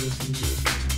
Just, just, just.